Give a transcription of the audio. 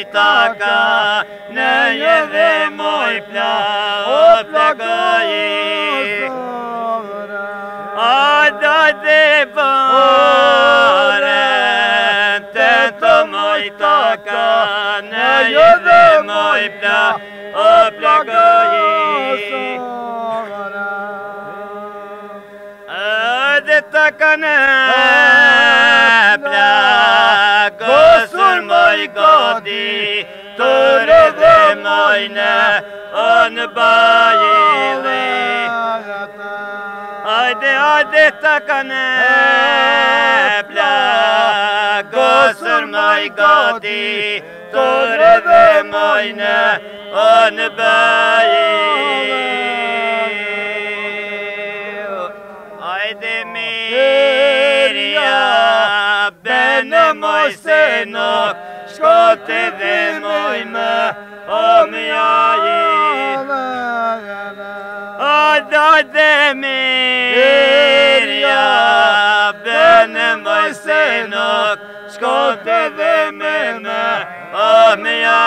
moj taka, ne jeve moj pla, oplagaji. Ada de boren, tento moj taka, ne jeve moj pla, oplagaji. Öde takane pla gadi Tırıdı mayne an bayili. Haydi haydi takane Pla Gosur may gadi Tırıdı mayne an bayili. senok, shkote dhe mojme, o mja i. O dojte mirja, bënë moj senok, shkote dhe mene, o mja